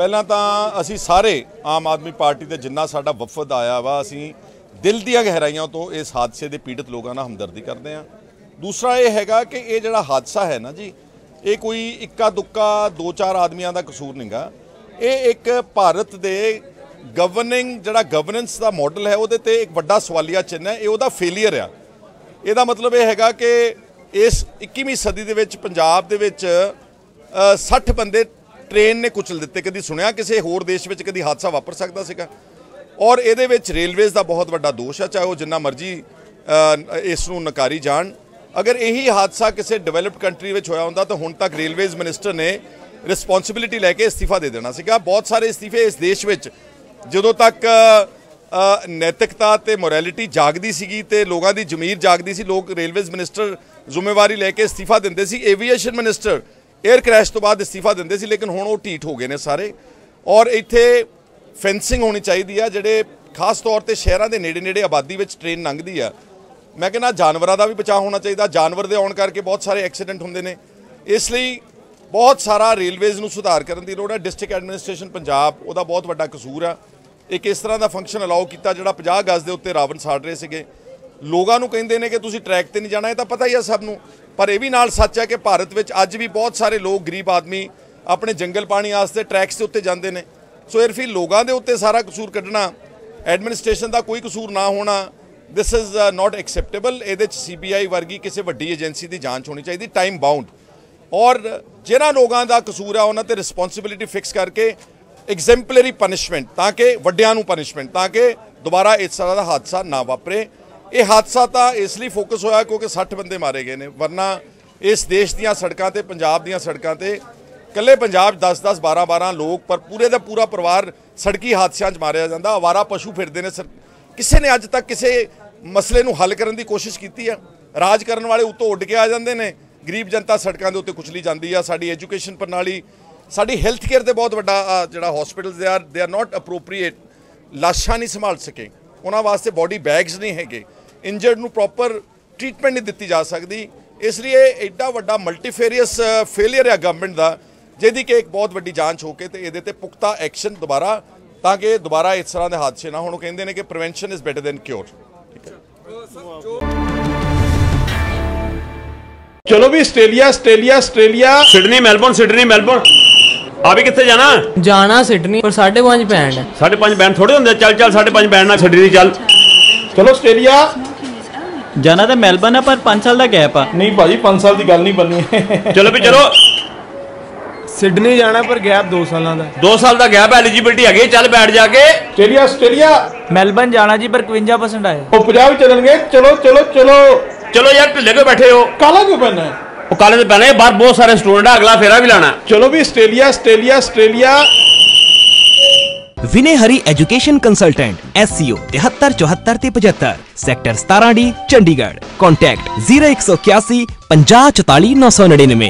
ਪਹਿਲਾਂ ਤਾਂ ਅਸੀਂ ਸਾਰੇ ਆਮ ਆਦਮੀ ਪਾਰਟੀ ਦੇ ਜਿੰਨਾ ਸਾਡਾ ਵਫਦ ਆਇਆ ਵਾ ਅਸੀਂ ਦਿਲ ਦੀਆਂ ਗਹਿਰਾਈਆਂ ਤੋਂ ਇਸ ਹਾਦਸੇ ਦੇ ਪੀੜਤ ਲੋਕਾਂ ਨਾਲ ਹਮਦਰਦੀ ਕਰਦੇ ਹਾਂ। ਦੂਸਰਾ ਇਹ ਹੈਗਾ ਕਿ ਇਹ ਜਿਹੜਾ ਹਾਦਸਾ ਹੈ ਨਾ ਜੀ ਇਹ ਕੋਈ ਇੱਕਾ ਦੁੱਕਾ ਦੋ ਚਾਰ ਆਦਮੀਆਂ ਦਾ ਕਸੂਰ ਨਹੀਂਗਾ ਇਹ ਇੱਕ ਭਾਰਤ ਦੇ ਗਵਰਨਿੰਗ ਜਿਹੜਾ ਗਵਰਨੈਂਸ ਦਾ ਮਾਡਲ ਹੈ ਉਹਦੇ ਤੇ ਇੱਕ ਵੱਡਾ ਸਵਾਲੀਆ ਚਿੰਨ੍ਹ ਹੈ ਇਹ ਉਹਦਾ ਫੇਲਿਅਰ ਆ। ਇਹਦਾ ਮਤਲਬ ਇਹ ਹੈਗਾ ਕਿ ਇਸ 21ਵੀਂ ਸਦੀ ਦੇ ਵਿੱਚ ਪੰਜਾਬ ਦੇ ਵਿੱਚ ਅ, 60 ਬੰਦੇ ਟ੍ਰੇਨ ਨੇ ਕੁਚਲ ਦਿੱਤੇ, ਕਦੀ ਸੁਣਿਆ ਕਿਸੇ ਹੋਰ ਦੇਸ਼ ਵਿੱਚ ਕਦੀ ਹਾਦਸਾ ਵਾਪਰ ਸਕਦਾ ਸੀਗਾ? ਔਰ ਇਹਦੇ ਵਿੱਚ ਰੇਲਵੇਜ਼ ਦਾ ਬਹੁਤ ਵੱਡਾ ਦੋਸ਼ ਹੈ ਚਾਹੇ ਉਹ ਜਿੰਨਾ ਮਰਜ਼ੀ ਇਸ ਨੂੰ ਨਕਾਰੀ ਜਾਣ। ਅਗਰ ਇਹੀ ਹਾਦਸਾ ਕਿਸੇ ਡਿਵੈਲਪਡ ਕੰਟਰੀ ਵਿੱਚ ਹੋਇਆ ਹੁੰਦਾ, ਤਾਂ ਹੁਣ ਤੱਕ ਰੇਲਵੇਜ਼ ਮਿਨਿਸਟਰ ਨੇ ਰਿਸਪੌਂਸਿਬਿਲਿਟੀ ਲੈ ਕੇ ਇਸਤੀਫਾ ਦੇ ਦੇਣਾ ਸੀਗਾ। ਬਹੁਤ ਸਾਰੇ ਇਸਤੀਫੇ ਇਸ ਦੇਸ਼ ਵਿੱਚ, ਜਦੋਂ ਤੱਕ ਨੈਤਿਕਤਾ ਤੇ ਮੋਰੈਲਿਟੀ ਜਾਗਦੀ ਸੀਗੀ ਤੇ ਲੋਕਾਂ ਦੀ ਜ਼ਮੀਰ ਜਾਗਦੀ ਸੀ, ਲੋਕ ਰੇਲਵੇਜ਼ ਮਿਨਿਸਟਰ ਜ਼ਿੰਮੇਵਾਰੀ ਲੈ ਕੇ ਅਸਤੀਫਾ ਦਿੰਦੇ ਸੀ। ਏਵੀਏਸ਼ਨ ਮਿਨਿਸਟਰ 에ਅਰ ਕ੍ਰੈਸ਼ ਤੋਂ ਬਾਅਦ ਅਸਤੀਫਾ ਦਿੰਦੇ ਸੀ, ਲੇਕਿਨ ਹੁਣ ਉਹ ਢੀਠ ਹੋ ਗਏ ਨੇ ਸਾਰੇ। ਔਰ ਇੱਥੇ ਫੈਂਸਿੰਗ ਹੋਣੀ ਚਾਹੀਦੀ ਆ, ਜਿਹੜੇ ਖਾਸ ਤੌਰ ਤੇ ਸ਼ਹਿਰਾਂ ਦੇ ਨੇੜੇ ਨੇੜੇ ਆਬਾਦੀ ਵਿੱਚ ਟ੍ਰੇਨ ਲੰਘਦੀ ਆ। ਮੈਂ ਕਹਿੰਦਾ ਜਾਨਵਰਾਂ ਦਾ ਵੀ ਬਚਾਅ ਹੋਣਾ ਚਾਹੀਦਾ, ਜਾਨਵਰ ਦੇ ਆਉਣ ਕਰਕੇ ਬਹੁਤ ਸਾਰੇ ਐਕਸੀਡੈਂਟ ਹੁੰਦੇ ਨੇ। ਇਸ ਲਈ ਬਹੁਤ ਸਾਰਾ ਰੇਲਵੇਜ਼ ਨੂੰ ਸੁਧਾਰ ਕਰਨ ਦੀ ਲੋੜ ਹੈ ਡਿਸਟ੍ਰਿਕਟ ਐਡਮਿਨਿਸਟ੍ਰੇਸ਼ਨ ਪੰਜਾਬ, ਉਹਦਾ ਬਹੁਤ ਵੱਡਾ ਕਸੂਰ ਆ। ਇੱਕ ਇਸ ਤਰ੍ਹਾਂ ਦਾ ਫੰਕਸ਼ਨ ਅਲਾਉ ਕੀਤਾ ਜਿਹੜਾ 50 ਗਜ਼ ਦੇ ਉੱਤੇ ਰਾਵਣ ਸਾੜ ਰਹੇ ਸੀਗੇ। ਲੋਕਾਂ ਨੂੰ ਕਹਿੰਦੇ ਨੇ ਕਿ ਤੁਸੀਂ ਟਰੈਕ ਤੇ ਨਹੀਂ ਜਾਣਾ, ਇਹ ਤਾਂ ਪਤਾ ਹੀ ਆ ਸਭ ਨੂੰ। ਪਰ ਇਹ ਵੀ ਨਾਲ ਸੱਚ ਹੈ ਕਿ ਭਾਰਤ ਵਿੱਚ ਅੱਜ ਵੀ ਬਹੁਤ ਸਾਰੇ ਲੋਕ ਗਰੀਬ ਆਦਮੀ ਆਪਣੇ ਜੰਗਲ ਪਾਣੀ ਵਾਸਤੇ ਟਰੈਕਸ ਦੇ ਉੱਤੇ ਜਾਂਦੇ ਨੇ। ਸੋ ਇਹ ਫਿਰ ਲੋਕਾਂ ਦੇ ਉੱਤੇ ਸਾਰਾ ਕਸੂਰ ਕੱਢਣਾ ਐਡਮਿਨਿਸਟ੍ਰੇਸ਼ਨ ਦਾ ਕੋਈ ਕਸੂਰ ਨਾ ਹੋਣਾ ਦਿਸ ਇਜ਼ ਨਾਟ ਐਕਸੈਪਟੇਬਲ ਇਹਦੇ ਚ ਸੀਬੀਆਈ ਵਰਗੀ ਕਿਸੇ ਵੱਡੀ ਏਜੰਸੀ ਦੀ ਜਾਂਚ ਹੋਣੀ ਚਾਹੀਦੀ ਟਾਈਮ ਬਾਉਂਡ ਔਰ ਜਿਹਨਾਂ ਲੋਕਾਂ ਦਾ ਕਸੂਰ ਆ, ਉਹਨਾਂ ਤੇ ਰਿਸਪੌਂਸਿਬਿਲਿਟੀ ਫਿਕਸ ਕਰਕੇ ਐਗਜ਼ੈਂਪਲਰੀ ਪਨਿਸ਼ਮੈਂਟ ਤਾਂ ਕਿ ਵੱਡਿਆਂ ਨੂੰ ਪਨਿਸ਼ਮੈਂਟ ਤਾਂ ਕਿ ਦੁਬਾਰਾ ਇਸ ਤਰ੍ਹਾਂ ਦਾ ਹਾਦਸਾ ਨਾ ਵਾਪਰੇ। ਇਹ ਹਾਦਸਾ ਤਾਂ ਇਸ ਲਈ ਫੋਕਸ ਹੋਇਆ ਕਿਉਂਕਿ 60 ਬੰਦੇ ਮਾਰੇ ਗਏ ਨੇ। ਵਰਨਾ ਇਸ ਦੇਸ਼ ਦੀਆਂ ਸੜਕਾਂ ਤੇ, ਪੰਜਾਬ ਦੀਆਂ ਸੜਕਾਂ ਤੇ ਕੱਲੇ ਪੰਜਾਬ 10 10 12 12 ਲੋਕ, ਪਰ ਪੂਰੇ ਦਾ ਪੂਰਾ ਪਰਿਵਾਰ ਸੜਕੀ ਹਾਦਸਿਆਂ 'ਚ ਮਾਰਿਆ ਜਾਂਦਾ। ਆਵਾਰਾ ਪਸ਼ੂ ਫਿਰਦੇ ਨੇ ਸਰ। ਕਿਸੇ ਨੇ ਅੱਜ ਤੱਕ ਕਿਸੇ ਮਸਲੇ ਨੂੰ ਹੱਲ ਕਰਨ ਦੀ ਕੋਸ਼ਿਸ਼ ਕੀਤੀ ਆ? ਰਾਜ ਕਰਨ ਵਾਲੇ ਉੱਤੋਂ ਉੱਡ ਕੇ ਆ ਜਾਂਦੇ ਨੇ। ਗਰੀਬ ਜਨਤਾ ਸੜਕਾਂ ਦੇ ਉੱਤੇ ਕੁਚਲੀ ਜਾਂਦੀ ਆ। ਸਾਡੀ ਐਜੂਕੇਸ਼ਨ ਪ੍ਰਣਾਲੀ, ਸਾਡੀ ਹੈਲਥ ਕੇਅਰ ਤੇ ਬਹੁਤ ਵੱਡਾ ਜਿਹੜਾ hospitals they are they are not appropriate ਲਾਸ਼ਾਂ ਨਹੀਂ ਸੰਭਾਲ ਸਕੇ। ਉਹਨਾਂ ਵਾਸਤੇ ਬਾਡੀ ਬੈਗਸ ਨਹੀਂ ਹੈਗੇ। ਇੰਜਰਡ ਨੂੰ ਪ੍ਰੋਪਰ ਟ੍ਰੀਟਮੈਂਟ ਨਹੀਂ ਦਿੱਤੀ ਜਾ ਸਕਦੀ। ਇਸ ਲਈ ਇਹ ਐਡਾ ਵੱਡਾ ਮਲਟੀਫੇਰੀਅਸ ਫੇਲਿਅਰ ਹੈ ਗਵਰਨਮੈਂਟ ਦਾ ਜਿਹਦੀ ਕਿ ਇੱਕ ਬਹੁਤ ਵੱਡੀ ਜਾਂਚ ਹੋ ਕੇ ਤੇ ਇਹਦੇ ਤੇ ਪੁਖਤਾ ਐਕਸ਼ਨ ਦੁਬਾਰਾ ਤਾਂ ਕਿ ਦੁਬਾਰਾ ਇਸ ਤਰ੍ਹਾਂ ਦੇ ਹਾਦਸੇ ਨਾ ਹੋਣ। ਉਹ ਕਹਿੰਦੇ ਨੇ ਕਿ prevention is better than cure ਚਲੋ ਵੀ Australia Australia Australia. Sydney Melbourne Sydney Melbourne ਆ ਵੀ ਕਿੱਥੇ ਜਾਣਾ? ਜਾਣਾ ਸਿਡਨੀ ਪਰ 5.5 ਪੈਂਡ ਹੈ ਸਾਢੇ ਪੰਜ ਬੈਂਡ ਥੋੜੇ ਹੁੰਦੇ। ਚੱਲ ਚੱਲ ਸਾਢੇ ਪੰਜ ਬੈਂਡ ਨਾਲ ਛੱਡੀ ਦੀ ਚੱਲ। ਚਲੋ ਆਸਟ੍ਰੇਲੀਆ। ਜਾਣਾ ਤਾਂ ਮੈਲਬਨ ਆ ਪਰ 5 ਸਾਲ ਦਾ ਗੈਪ ਆ। ਨਹੀਂ ਭਾਜੀ 5 ਸਾਲ ਦੀ ਗੱਲ ਨਹੀਂ ਬੰਨੀ ਚਲੋ ਵੀ ਚਲੋ। ਸਿਡਨੀ ਜਾਣਾ ਪਰ ਗੈਪ 2 ਸਾਲਾਂ ਦਾ। 2 ਸਾਲ ਦਾ ਗੈਪ ਐਲੀਜੀਬਿਲਟੀ ਹੈਗੀ ਚੱਲ ਬੈਠ ਜਾ ਕੇ। Australia Australia. ਮੈਲਬਨ ਜਾਣਾ ਜੀ ਪਰ 51% ਆਏ ਉਹ ਪੰਜਾਬ ਚੱਲਣਗੇ। ਚਲੋ ਚਲੋ ਚਲੋ। ਚਲੋ ਯਾਰ ਢਿੱਲੇ ਕਿਉਂ ਬੈਠੇ ਹੋ? ਕਾਲਾ ਕਿਉਂ ਪੈਣਾ? ਹੈ? ਉਹ ਕਾਲੇ ਦੇ ਪਹਿਲੇ ਬਾਹਰ ਬਹੁਤ ਸਾਰੇ ਸਟੂਡੈਂਟ ਆ ਅਗਲਾ ਫੇਰਾ ਵੀ ਲਾਣਾ। ਚਲੋ ਵੀ Australia Australia Australia. Vinay Hari education consultant SCO 7374 ਤੇ 75 ਸੈਕਟਰ 17D ਚੰਡੀਗੜ੍ਹ ਕੰਟੈਕਟ 0181 5044 999